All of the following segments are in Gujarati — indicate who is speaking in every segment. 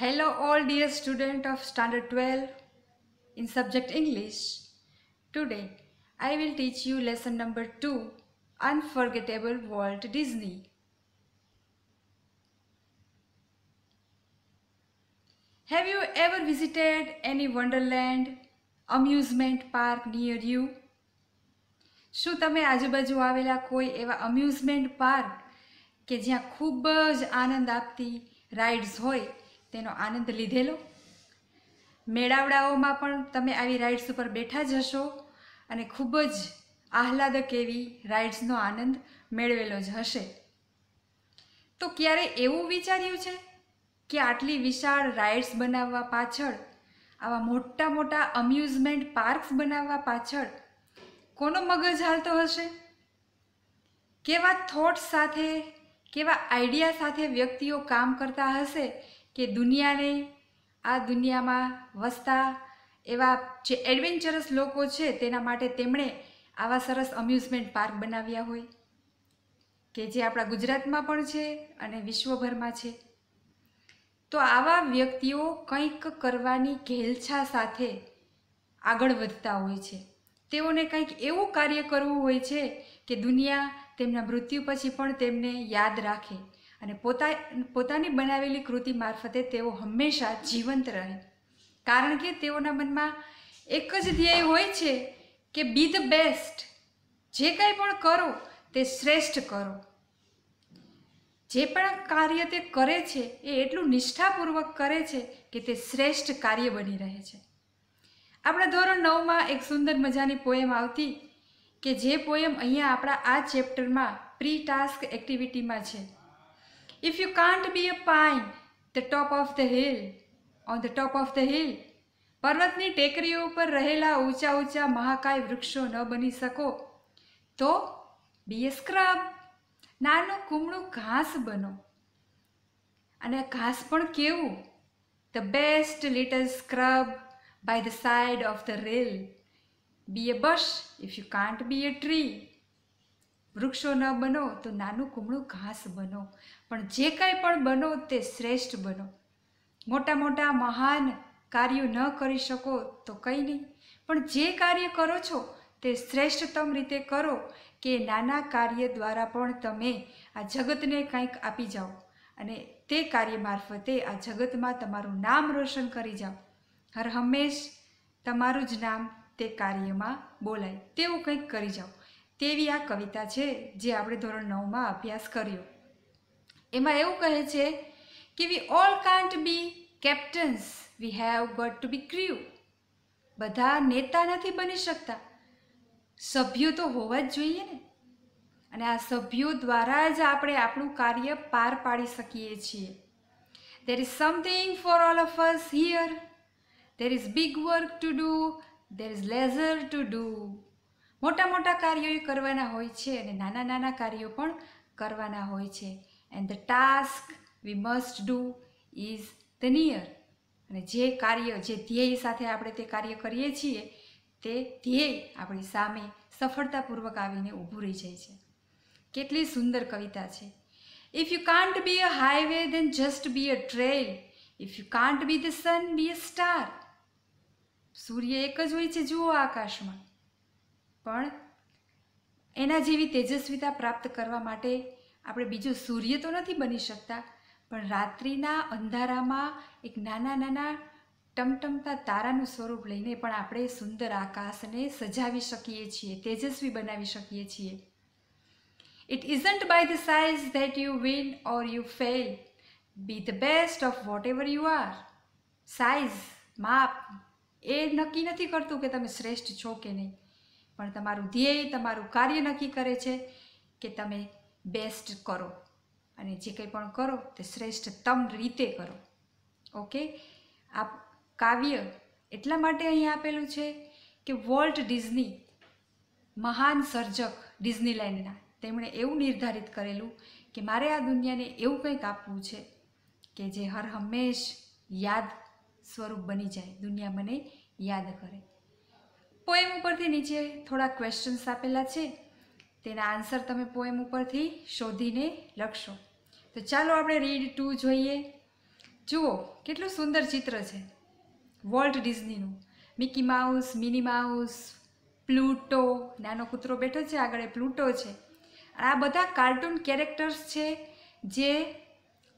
Speaker 1: Hello, all dear student of Standard 12 in subject English. Today, I will teach you lesson number 2 Unforgettable Walt Disney. Have you ever visited any wonderland, amusement park near you? શું તમે આજુબાજુ આવેલા કોઈ એવા અમ્યુઝમેન્ટ પાર્ક કે જ્યાં ખૂબ જ આનંદ આપતી રાઇડ્સ હોય તેનો આનંદ લીધેલો. મેળાવડાઓમાં પણ તમે આવી રાઇડ્સ ઉપર બેઠા જ હશો અને ખૂબ જ આહલાદક એવી રાઇડ્સનો આનંદ મેળવેલો જ હશે. તો ક્યારે એવું વિચાર્યું છે કે આટલી વિશાળ રાઇડ્સ બનાવવા પાછળ, આવા મોટા મોટા અમ્યુઝમેન્ટ પાર્ક્સ બનાવવા પાછળ કોનો મગજ હાલતો હશે? કેવા થોટ્સ સાથે, કેવા આઈડિયા સાથે વ્યક્તિઓ કામ કરતા હશે કે દુનિયાને આ દુનિયામાં વસતા એવા જે એડવેન્ચરસ લોકો છે તેના માટે તેમણે આવા સરસ અમ્યુઝમેન્ટ પાર્ક બનાવ્યા હોય કે જે આપણા ગુજરાતમાં પણ છે અને વિશ્વભરમાં છે. તો આવા વ્યક્તિઓ કંઈક કરવાની ઘેલછા સાથે આગળ વધતા હોય છે. તેઓને કંઈક એવું કાર્ય કરવું હોય છે કે દુનિયા તેમના મૃત્યુ પછી પણ તેમને યાદ રાખે. અને પોતા, પોતાની બનાવેલી કૃતિ મારફતે તેઓ હંમેશા જીવંત રહે. કારણ કે તેઓના મનમાં એક જ ધ્યેય હોય છે કે બી ધ બેસ્ટ જે કંઈ પણ કરો, તે શ્રેષ્ઠ કરો. જે પણ કાર્ય તે કરે છે, એ એટલું નિષ્ઠાપૂર્વક કરે છે કે તે શ્રેષ્ઠ કાર્ય બની રહે છે. આપણા ધોરણ નવમાં એક સુંદર મજાની પોએમ આવતી કે જે પોએમ અહીંયા આપણા આ ચેપ્ટરમાં પ્રી ટાસ્ક એક્ટિવિટીમાં છે. If you can't be a pine the top of the hill on the top of the hill પર્વતની ટેકરીઓ ઉપર રહેલા ઊંચા ઊંચા મહાકાય વૃક્ષો ન બની શકો, તો બી એ સ્ક્રબ નાનું કુમળું ઘાસ બનો. અને ઘાસ પણ કેવું? The best little scrub by the side of the rail be a bush if you can't be a tree. વૃક્ષો ન બનો તો નાનું કુમળું ઘાસ બનો. પણ જે કાંઈ પણ બનો તે શ્રેષ્ઠ બનો. મોટા મોટા મહાન કાર્યો ન કરી શકો તો કંઈ નહીં. પણ જે કાર્ય કરો છો તે શ્રેષ્ઠતમ રીતે કરો કે નાના કાર્ય દ્વારા પણ તમે આ જગતને કંઈક આપી જાઓ. અને તે કાર્ય મારફતે આ જગતમાં તમારું નામ રોશન કરી જાઓ. હર હંમેશ તમારું જ નામ તે કાર્યમાં બોલાય. તેવું કંઈક કરી જાઓ. તેવી આ કવિતા છે જે આપણે ધોરણ નવમાં અભ્યાસ કર્યો. એમાં એવું કહે છે કે we all can't be captains we have got to be crew બધા નેતા નથી બની શકતા. સભ્યો તો હોવા જ જોઈએ ને. અને આ સભ્યો દ્વારા જ આપણે આપણું કાર્ય પાર પાડી શકીએ છીએ. There is something for all of us here there is big work to do there is lesser to do મોટા મોટા કાર્યો કરવાના હોય છે અને નાના નાના કાર્યો પણ કરવાના હોય છે. And the task we must do is the near અને જે કાર્ય, જે ધ્યેય સાથે આપણે તે કાર્ય કરીએ છીએ, તે ધ્યેય આપણી સામે સફળતાપૂર્વક આવીને ઊભું રહી જાય છે. કેટલી સુંદર કવિતા છે. If you can't be a highway then just be a trail if you can't be the sun be a star સૂર્ય એક જ હોય છે, જુઓ આકાશમાં. પણ એના જેવી તેજસ્વીતા પ્રાપ્ત કરવા માટે આપણે બીજો સૂર્ય તો નથી બની શકતા, પણ રાત્રિના અંધારામાં એક નાના નાના ટમટમતા તારાનું સ્વરૂપ લઈને પણ આપણે સુંદર આકાશને સજાવી શકીએ છીએ, તેજસ્વી બનાવી શકીએ છીએ. Isn't by the size that you win or you fail be the best of whatever you are size માપ, એ નક્કી નથી કરતું કે તમે શ્રેષ્ઠ છો કે નહીં. પણ તમારું ધ્યેય, તમારું કાર્ય નક્કી કરે છે કે તમે બેસ્ટ કરો. અને જે કંઈ પણ કરો, તે શ્રેષ્ઠતમ રીતે કરો. ઓકે આ કાવ્ય એટલા માટે અહીં આપેલું છે કે વોલ્ટ ડિઝની મહાન સર્જક ડિઝનીલેન્ડના, તેમણે એવું નિર્ધારિત કરેલું કે મારે આ દુનિયાને એવું કંઈક આપવું છે કે જે હર હંમેશ યાદ સ્વરૂપ બની જાય. દુનિયા મને યાદ કરે. પોએમ ઉપરથી નીચે થોડા ક્વેશ્ચન્સ આપેલા છે. તેના આન્સર તમે પોએમ ઉપરથી શોધીને લખશો. તો ચાલો આપણે રીડ ટુ જોઈએ. જુઓ, કેટલું સુંદર ચિત્ર છે. Walt ડિઝનીનું Mickey Mouse Minnie Mouse Pluto નાનો કૂતરો બેઠો છે, આગળ એ પ્લુટો છે. આ બધા કાર્ટૂન કેરેક્ટર્સ છે જે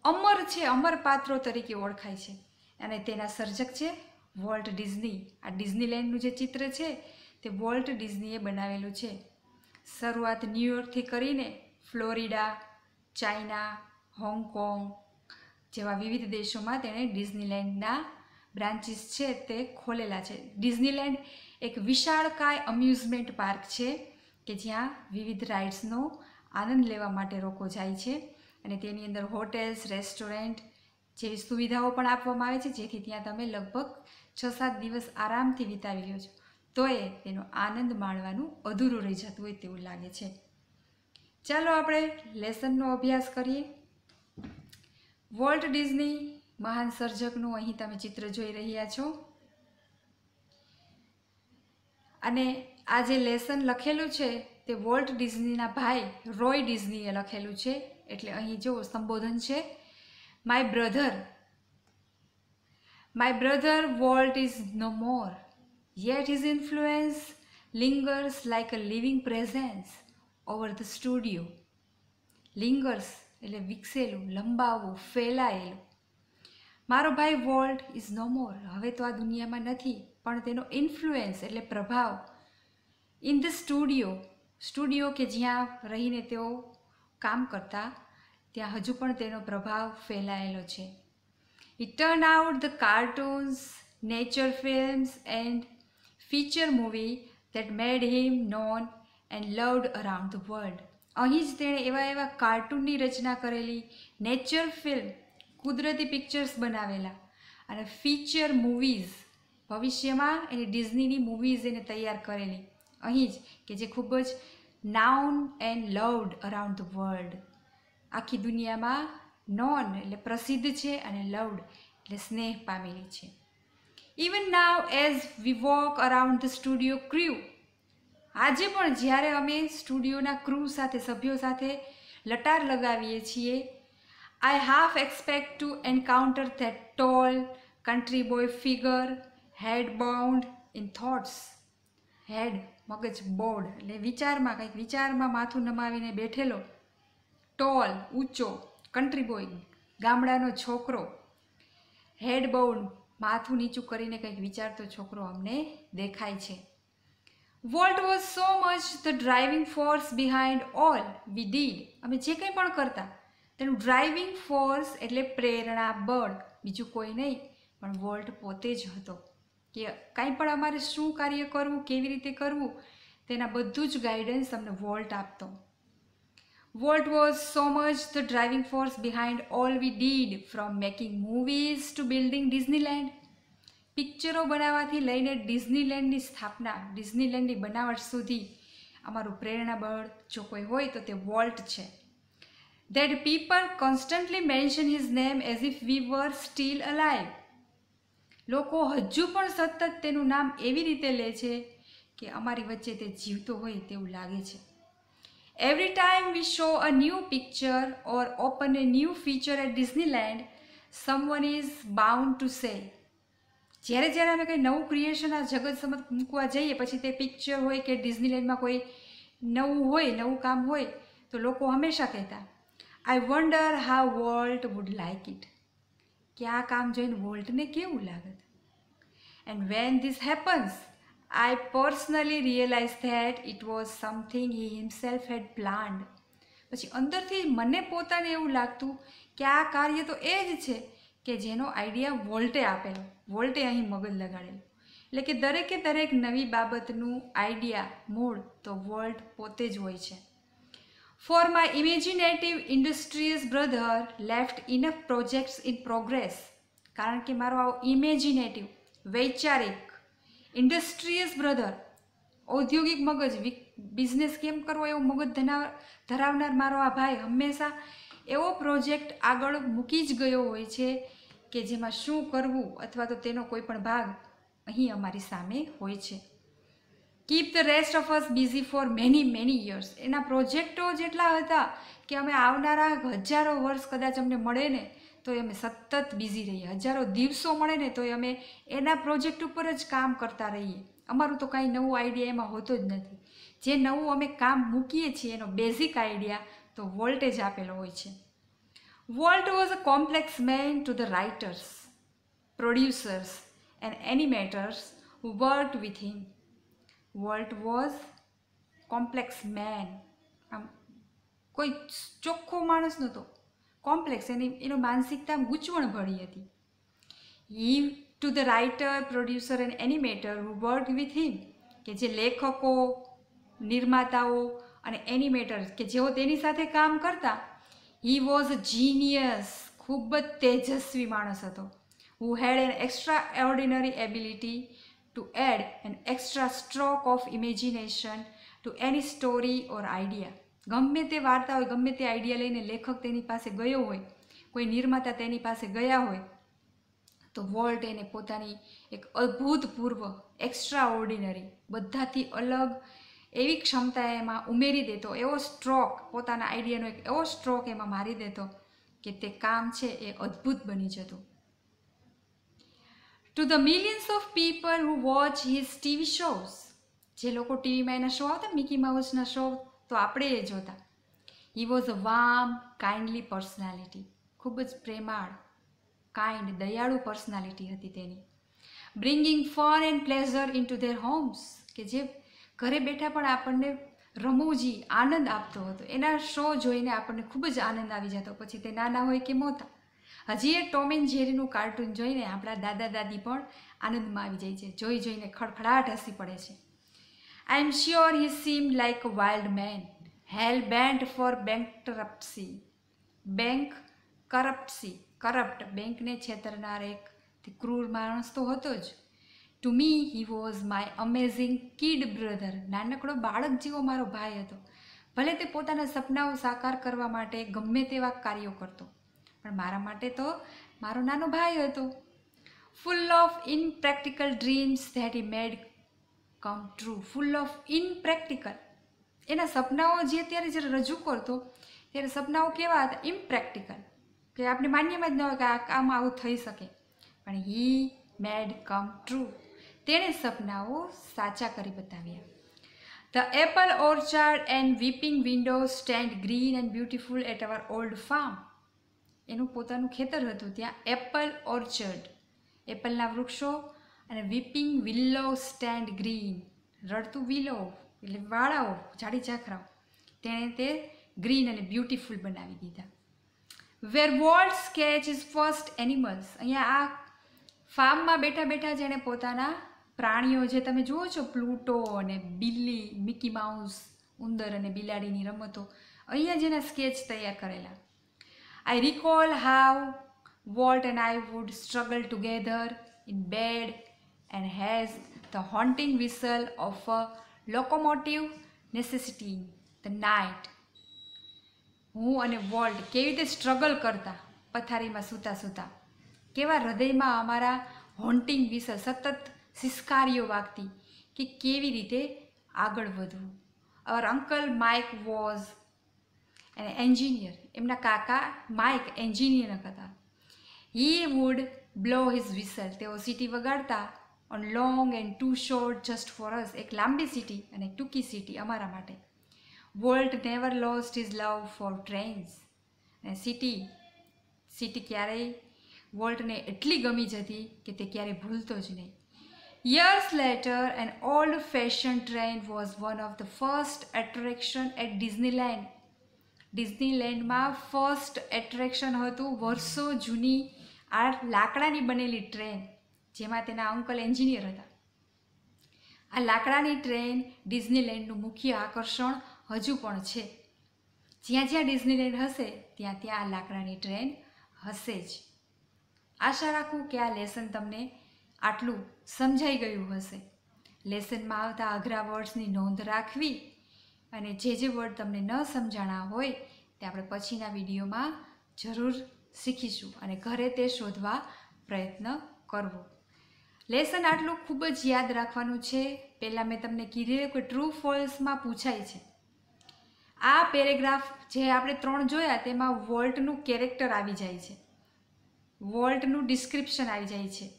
Speaker 1: અમર છે, અમર પાત્રો તરીકે ઓળખાય છે. અને તેના સર્જક છે વોલ્ટ ડિઝની. આ ડિઝનીલેન્ડનું જે ચિત્ર છે, તે વોલ્ટ ડિઝનીએ બનાવેલું છે. શરૂઆત ન્યૂયોર્કથી કરીને ફ્લોરિડા, ચાઇના, હોંગકોંગ જેવા વિવિધ દેશોમાં તેણે ડિઝનીલેન્ડના બ્રાન્ચીસ છે તે ખોલેલા છે. ડિઝનીલેન્ડ એક વિશાળકાય અમ્યુઝમેન્ટ પાર્ક છે કે જ્યાં વિવિધ રાઇડ્સનો આનંદ લેવા માટે લોકો જાય છે અને તેની અંદર હોટેલ્સ, રેસ્ટોરન્ટ જેવી સુવિધાઓ પણ આપવામાં આવે છે, જેથી ત્યાં તમે લગભગ છ સાત દિવસ આરામથી વિતાવી લ્યો છો. તોય તેનો આનંદ માણવાનું અધૂરું રહી જતું હોય તેવું લાગે છે. ચાલો આપણે લેસનનો અભ્યાસ કરીએ. વોલ્ટ ડિઝની મહાન સર્જકનું અહીં તમે ચિત્ર જોઈ રહ્યા છો. અને આ જે લેસન લખેલું છે તે વોલ્ટ ડિઝનીના ભાઈ રોય ડિઝનીએ લખેલું છે. એટલે અહીં જો સંબોધન છે my brother my brother Walt is no more yet his influence lingers like a living presence over the studio lingers એટલે વિકસેલું લંબાવવું ફેલાયેલું. મારો ભાઈ વોલ્ટ ઇઝ નો મોર હવે તો આ દુનિયામાં નથી, પણ તેનો ઇન્ફ્લુએન્સ એટલે પ્રભાવ ઇન ધ સ્ટુડિયો સ્ટુડિયો કે જ્યાં રહીને તેઓ કામ કરતા, ત્યાં હજુ પણ તેનો પ્રભાવ ફેલાયેલો છે. It turned out the cartoons nature films and feature movie that made him known and loved around the world અહીં જ તેણે એવા એવા કાર્ટૂનની રચના કરેલી નેચર ફિલ્મ કુદરતી પિક્ચર્સ બનાવેલા અને ફીચર મૂવીઝ ભવિષ્યમાં એની ડિઝનીની મૂવીઝ એને તૈયાર કરેલી. અહીં જ કે જે ખૂબ જ known and loved around the world આખી દુનિયામાં નોન એટલે પ્રસિદ્ધ છે અને લવડ એટલે સ્નેહ પામેલી છે even now as we walk around the studio crew આજે પણ જ્યારે અમે સ્ટુડિયોના ક્રૂ સાથે, સભ્યો સાથે લટાર લગાવીએ છીએ I half expect to encounter that tall country boy figure head bound in thoughts head મગજ બોર્ડ એટલે વિચારમાં, કંઈક વિચારમાં માથું નમાવીને બેઠેલો. ટોલ ઊંચો. કન્ટ્રી બોય ગામડાનો છોકરો હેડ બાઉન્ડ માથું નીચું કરીને કંઈક વિચારતો છોકરો અમને દેખાય છે. Walt was so much the driving force behind all we did અમે જે કંઈ પણ કરતા, તેનું ડ્રાઇવિંગ ફોર્સ એટલે પ્રેરણા બળ. બીજું કોઈ નહીં, પણ વોલ્ટ પોતે જ હતો. કે કાંઈ પણ અમારે શું કાર્ય કરવું, કેવી રીતે કરવું, તેના બધું જ ગાઈડન્સ અમને વોલ્ટ આપતો. Walt was so much the driving force behind all we did from making movies to building Disneyland? પિક્ચરો બનાવવાથી લઈને ડિઝનીલેન્ડની સ્થાપના ડિઝનીલેન્ડની બનાવટ સુધી અમારું પ્રેરણાબળ જો કોઈ હોય તો તે વોલ્ટ છે that people constantly mention his name as if we were still alive લોકો હજુ પણ સતત તેનું નામ એવી રીતે લે છે કે અમારી વચ્ચે તે જીવતો હોય તેવું લાગે છે every time we show a new picture or open a new feature at Disneyland someone is bound to say જ્યારે જ્યારે અમે કંઈ નવું ક્રિએશન આ જગત સમજ મૂકવા જઈએ, પછી તે પિક્ચર હોય કે ડિઝનીલેન્ડમાં કોઈ નવું હોય, નવું કામ હોય, તો લોકો હંમેશા કહેતા I wonder how Walt would like it કે આ કામ જોઈને વોલ્ટને કેવું લાગત and when this happens I personally realise that it was something he himself had planned પછી અંદરથી મને પોતાને એવું લાગતું કે આ કાર્ય તો એ જ છે કે જેનો આઈડિયા વોલ્ટે આપેલો, વોલ્ટે અહીં મગજ લગાડેલું. એટલે કે દરેકે દરેક નવી બાબતનું આઈડિયા મૂળ તો વોલ્ટ પોતે જ હોય છે. For my imaginative industries brother left enough projects in progress કારણ કે મારો આવો ઇમેજિનેટિવ વૈચારિક ઇન્ડસ્ટ્રીયસ બ્રધર ઔદ્યોગિક મગજ. બિઝનેસ કેમ કરવો એવો મગજ ધનાવ ધરાવનાર મારો આ ભાઈ હંમેશા એવો પ્રોજેક્ટ આગળ મૂકી જ ગયો હોય છે કે જેમાં શું કરવું અથવા તો તેનો કોઈ પણ ભાગ અહીં અમારી સામે હોય છે. Keep the rest of us busy for many many years એના પ્રોજેક્ટો જેટલા હતા કે અમે આવનારા હજારો વર્ષ કદાચ અમને મળે ને તો અમે સતત બિઝી રહીએ. હજારો દિવસો મળે ને તો અમે એના પ્રોજેક્ટ ઉપર જ કામ કરતા રહીએ. અમારું તો કાંઈ નવું આઈડિયા એમાં હોતો જ નથી. જે નવું અમે કામ મૂકીએ છીએ, એનો બેઝિક આઈડિયા તો વોલ્ટેજ આપેલો હોય છે. Walt was a complex man to the writers producers and animators who worked with him. Walt was complex. આમ કોઈ ચોખ્ખો માણસ નહોતો. કોમ્પ્લેક્સ એની એનો માનસિકતા ગૂંચવણ ભળી હતી. He to the writer producer and animator who work with him કે જે લેખકો, નિર્માતાઓ અને એનિમેટર કે જેઓ તેની સાથે કામ કરતા હી વોઝ જીનિયસ ખૂબ જ તેજસ્વી માણસ હતો who had an extraordinary ability to add an extra stroke of imagination to any story or idea. ગમે તે વાર્તા હોય, ગમે તે આઈડિયા લઈને લેખક તેની પાસે ગયો હોય, કોઈ નિર્માતા તેની પાસે ગયા હોય, તો વોલ્ટ એને પોતાની એક અભૂતપૂર્વ એક્સ્ટ્રા ઓર્ડિનરી બધાથી અલગ એવી ક્ષમતા એમાં ઉમેરી દેતો, એવો સ્ટ્રોક પોતાના આઈડિયાનો એક એવો સ્ટ્રોક એમાં મારી દેતો કે તે કામ છે એ અદ્ભુત બની જતું. To the millions of people who watch his TV shows જે લોકો ટીવીમાં એના શો આવતા મિકી માઉસના શો તો આપણે એ જોતા. He was a warm kindly personality ખૂબ જ પ્રેમાળ કાઇન્ડ દયાળુ પર્સનાલિટી હતી તેની. Bringing fun and pleasure into their homes કે જે ઘરે બેઠા પણ આપણને રમૂજી, આનંદ આપતો હતો. એના શો જોઈને આપણને ખૂબ જ આનંદ આવી જતો. પછી તે નાના હોય કે મોટા. હજી એ ટોમ એન્ડ જેરીનું કાર્ટૂન જોઈને આપણા દાદા દાદી પણ આનંદમાં આવી જાય છે. જોઈ જોઈને ખડખડાટ હસી પડે છે. I am sure he seem like a wild man hell bent ફોર bankruptcy. બેંક કરપ્ટસી કરપ્ટ બેંકને છેતરનાર એક ક્રૂર માણસ તો હતો જ. To me he was my amazing kid brother નાનકડો બાળક જેવો મારો ભાઈ હતો. ભલે તે પોતાના સપનાઓ સાકાર કરવા માટે ગમે તેવા કાર્યો કરતો, પણ મારા માટે તો મારો નાનો ભાઈ હતો. Full of impractical dreams that he made come true full of impractical એના સપનાઓ જે અત્યારે જ્યારે રજૂ કરતો, ત્યારે સપનાઓ કેવા હતા? ઇમ્પ્રેક્ટિકલ કે આપણે માન્યમાં જ ન હોય કે આ કામ આવું થઈ શકે. પણ હી મેડ કમ ટ્રુ તેણે સપનાઓ સાચા કરી બતાવ્યા. The apple orchard and weeping window stand green and beautiful at our old farm એનું પોતાનું ખેતર હતું ત્યાં એપલ ઓર્ચર્ડ એપલના વૃક્ષો અને વીપિંગ વિલો સ્ટેન્ડ ગ્રીન રડતું વિલો એટલે વાળાઓ, જાડી ઝાખરાઓ. તેણે તે ગ્રીન અને બ્યુટિફુલ બનાવી દીધા. Where Walt sketch is first animals અહીંયા આ ફાર્મમાં બેઠા બેઠા જેણે પોતાના પ્રાણીઓ, જે તમે જુઓ છો, પ્લુટો અને બિલ્લી, મિકી માઉસ, ઉંદર અને બિલાડીની રમતો, અહીંયા જેના સ્કેચ તૈયાર કરેલા. I recall how Walt and I would struggle together in bed and has the haunting whistle of a locomotive necessitating the night. હું અને વોલ્ટ કેવી રીતે સ્ટ્રગલ કરતા? પથારીમાં સૂતા સૂતા. કેવા હૃદયમાં અમારા હોન્ટિંગ વિશે સતત સિસ્કારીઓ વાગતી કે કેવી રીતે આગળ વધવું? Our uncle Mike was an engineer એમના કાકા માઇક એન્જિનિયર હતા he would blow his whistle તેઓ સિટી વગાડતા. One long and two short just for us એક લાંબી સિટી અને ટૂંકી સિટી અમારા માટે. Walt never lost his love for trains અને સિટી સિટી ક્યારેય વોલ્ટને એટલી ગમી જતી કે તે ક્યારેય ભૂલતો જ નહીં. Years later an old fashion train was one of the first attraction at Disneyland ડિઝનીલેન્ડમાં first attraction હતું વર્ષો જૂની આ લાકડાની બનેલી ટ્રેન જેમાં તેના અંકલ એન્જિનિયર હતા. આ લાકડાની ટ્રેન ડિઝનીલેન્ડનું મુખ્ય આકર્ષણ હજુ પણ છે. જ્યાં જ્યાં ડિઝનીલેન્ડ હશે, ત્યાં ત્યાં આ લાકડાની ટ્રેન હશે જ. આશા રાખું કે આ લેસન તમને આટલું સમજાઈ ગયું હશે. લેસનમાં આવતા અઘરા વર્ડ્સની નોંધ રાખવી અને જે જે વર્ડ તમને ન સમજાણા હોય, તે આપણે પછીના વિડીયોમાં જરૂર શીખીશું અને ઘરે તે શોધવા પ્રયત્ન કરવો. લેસન આટલું ખૂબ જ યાદ રાખવાનું છે. પહેલાં મેં તમને કીધું કે ટ્રુ ફોલ્સમાં પૂછાય છે. આ પેરેગ્રાફ જે આપણે ત્રણ જોયા તેમાં વોલ્ટનું કેરેક્ટર આવી જાય છે. વોલ્ટનું ડિસ્ક્રિપ્શન આવી જાય છે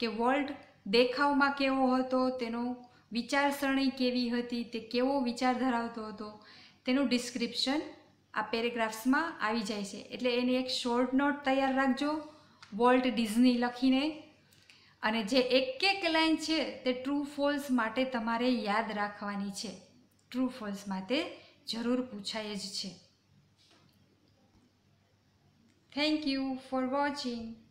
Speaker 1: કે વોલ્ટ દેખાવમાં કેવો હતો, તેનો વિચારસરણી કેવી હતી, તે કેવો વિચાર ધરાવતો હતો, તેનું ડિસ્ક્રિપ્શન આ પેરેગ્રાફ્સમાં આવી જાય છે. એટલે એની એક શોર્ટ નોટ તૈયાર રાખજો. વોલ્ટ ડિઝની લખીને અને જે એક એક લાઈન છે તે ટ્રુ ફોલ્સ માટે તમારે યાદ રાખવાની છે. ટ્રુ ફોલ્સ માટે જરૂર પૂછાય જ છે. Thank you for watching